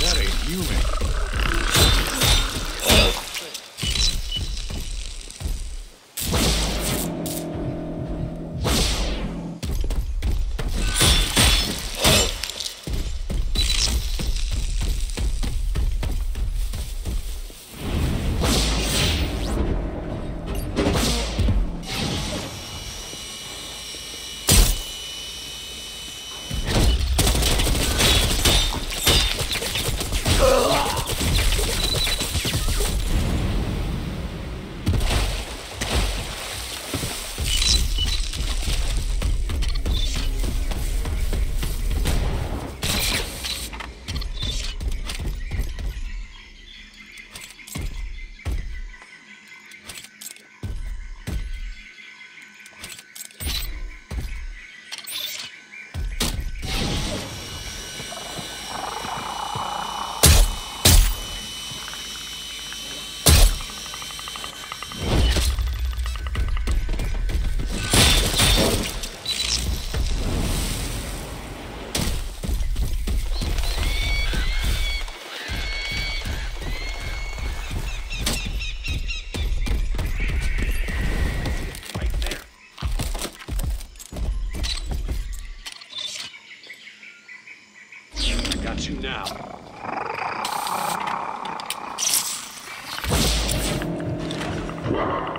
that ain't human. you now. Wow.